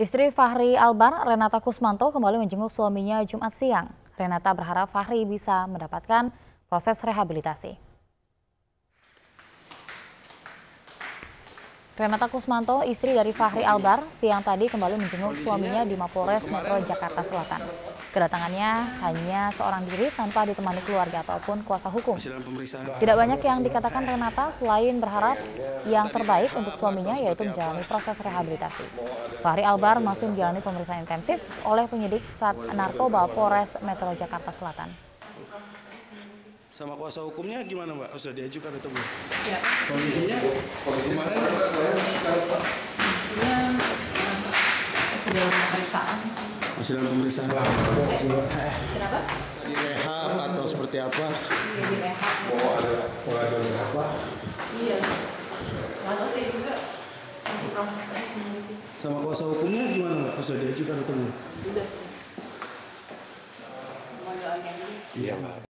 Istri Fahri Albar, Renata Kusmanto, kembali menjenguk suaminya Jumat siang. Renata berharap Fahri bisa mendapatkan proses rehabilitasi. Renata Kusmanto, istri dari Fahri Albar, siang tadi kembali menjenguk suaminya di Mapolres Metro Jakarta Selatan. Kedatangannya hanya seorang diri tanpa ditemani keluarga ataupun kuasa hukum. Tidak banyak yang dikatakan Renata selain berharap yang terbaik untuk suaminya yaitu menjalani proses rehabilitasi. Fahri Albar masih menjalani pemeriksaan intensif oleh penyidik Sat Narkoba Polres Metro Jakarta Selatan. Sama kuasa hukumnya gimana Mbak? Sudah diajukan atau belum? Ya. Kondisinya kemarin masih dalam pemeriksaan. masih dalam pemeriksaan. Kenapa? Direhab atau seperti apa? Iya direhab. Iya. Nggak tahu sih juga masih proses aja semua sih. Sama kuasa hukumnya gimana Mbak? Sudah diajukan atau belum? Udah. Mau doain aja. Iya Mbak.